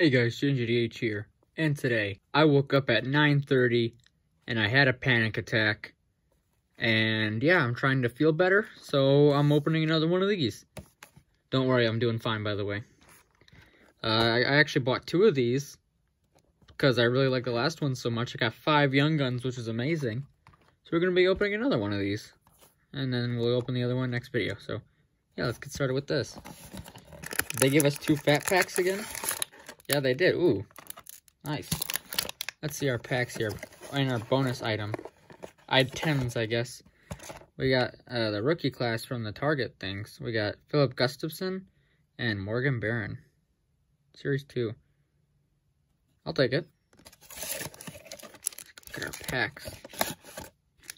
Hey guys, Jaden JDH here, and today I woke up at 9.30 and I had a panic attack. And yeah, I'm trying to feel better, so I'm opening another one of these. Don't worry, I'm doing fine by the way. Uh, I, I actually bought two of these because I really like the last one so much. I got five Young Guns, which is amazing. So we're going to be opening another one of these. And then we'll open the other one next video. So yeah, let's get started with this. They give us two fat packs again. Yeah, they did. Ooh, nice. Let's see our packs here. And our bonus item. Items, I guess. We got uh, the rookie class from the Target things. We got Filip Gustavsson and Morgan Barron. Series 2. I'll take it. Get our packs.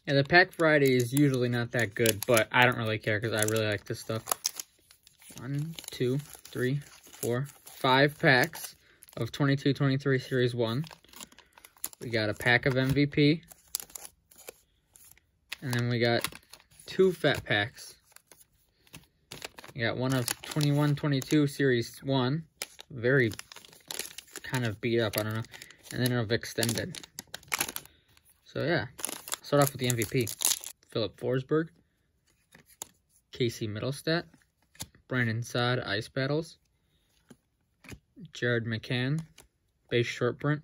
Yeah, the pack variety is usually not that good, but I don't really care because I really like this stuff. One, two, three, four, five packs of 22-23 Series 1. We got a pack of MVP. And then we got two fat packs. We got one of 21-22 Series 1. Very kind of beat up, I don't know. And then of extended. So yeah, start off with the MVP. Filip Forsberg. Casey Mittelstadt. Brandon Saad, Ice Battles. Jared McCann, base short print,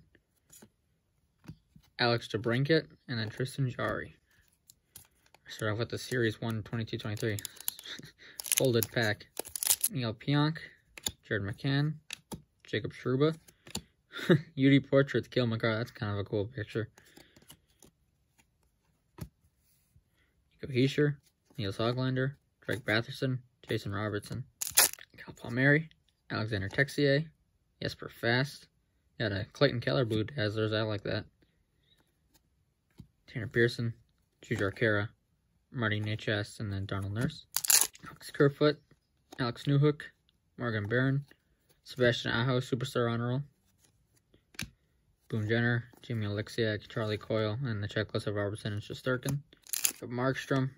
Alex DeBrincat, and then Tristan Jarry. Start off with the Series 1 22-23. Folded pack. Neal Pionk, Jared McCann, Jacob Trouba, UD Portraits, Cale Makar. That's kind of a cool picture. Nico Hischier, Nils Hoglander, Drake Batherson, Jason Robertson, Cal Palmieri, Alexander Texier, Jesper Fast. Got a Clayton Keller blue dazzlers. I like that. Tanner Pearson, Jujhar Khaira, Marty Necas, and then Darnell Nurse. Alex Kerfoot, Alex Newhook, Morgan Barron, Sebastian Aho, Superstar Honor Roll. Boone Jenner, Jamie Oleksiak, Charlie Coyle, and the checklist of Robertson and Shesterkin. Markstrom,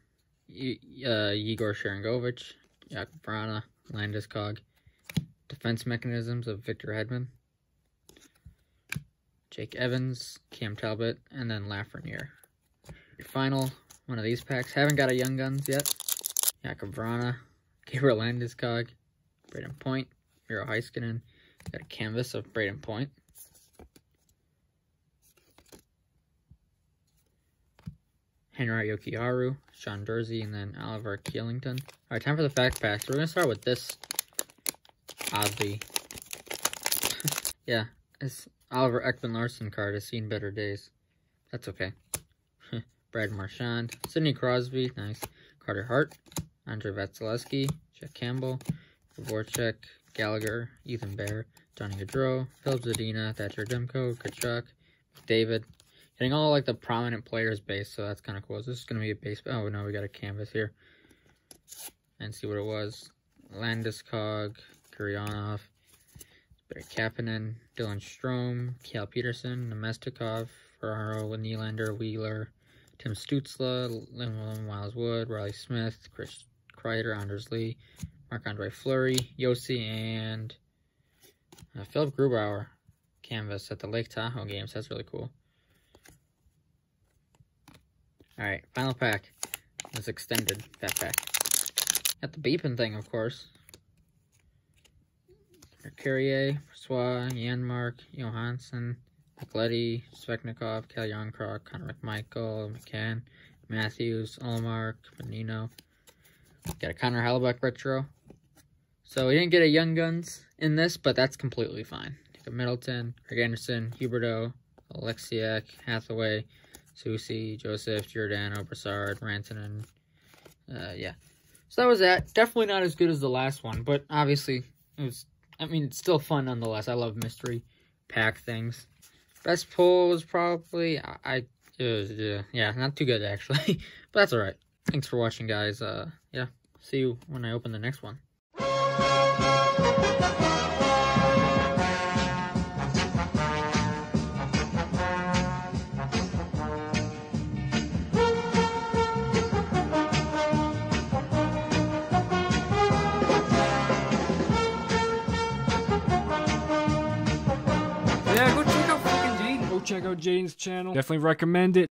y uh, Yegor Sharangovich, Jakub Vrana, Landeskog, defense mechanisms of Victor Hedman, Jake Evans, Cam Talbot, and then Lafreniere. Your final one of these packs. Haven't got a Young Guns yet. Jakub Vrana, Gabriel Landeskog, Brayden Point, Miro Heiskanen. Got a canvas of Brayden Point. Henry Jokiharju, Sean Durzi, and then Oliver Kylington. All right, time for the fact packs. We're going to start with this oddly. yeah, this Oliver Ekman-Larsson card has seen better days. That's okay. Brad Marchand, Sidney Crosby, nice. Carter Hart, Andrei Vasilevskiy, Jack Campbell, Voracek, Gallagher, Ethan Bear, Johnny Gaudreau, Filip Zadina, Thatcher Demko, Tkachuk, David. Getting all like the prominent players base, so that's kind of cool. Is this going to be a base? Oh no, we got a canvas here. And see what it was. Landeskog, Gurianov, Barry Kapanen, Dylan Strome, Cal Petersen, Namestnikov, Ferraro, Nylander, Wheeler, Tim Stützle, Lin Miles Wood, Reilly Smith, Chris Kreider, Anders Lee, Marc-Andre Fleury, Josi, and uh, Philipp Grubauer canvas at the Lake Tahoe games. That's really cool. Alright, final pack. This extended, that pack. Got the beeping thing, of course. Carrier, Swa, Janmark, Johansson, McLetty, Svechnikov, Cal Youngcroft, Connor McMichael, McCann, Matthews, Ullmark, Menino. Got a Connor Hellebuyck retro. So we didn't get a Young Guns in this, but that's completely fine. Middleton, Greg Anderson, Huberdeau, Oleksiak, Hathaway, Susie, Joseph, Giordano, Brassard, Rantanen. Uh, yeah. So that was that. Definitely not as good as the last one, but obviously it was I mean, it's still fun nonetheless. I love mystery pack things. Best pull was probably, I, I uh, yeah, not too good actually, but that's alright. Thanks for watching, guys. Uh, yeah, see you when I open the next one. Check out Jaden's channel. Definitely recommend it.